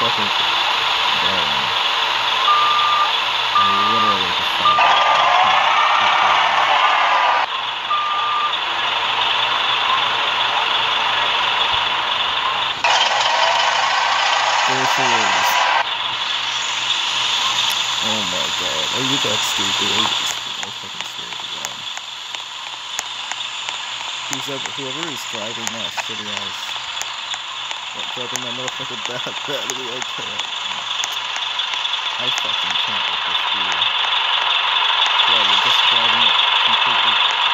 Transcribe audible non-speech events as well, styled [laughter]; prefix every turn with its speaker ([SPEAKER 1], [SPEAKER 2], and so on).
[SPEAKER 1] fucking Oh my god, are you that stupid? Are you fucking stupid? Who's [sighs] up, whoever is driving that shitty ass that driving that motherfucker bad battery, I can't. I fucking can't with this dude. Yeah, we're just driving it completely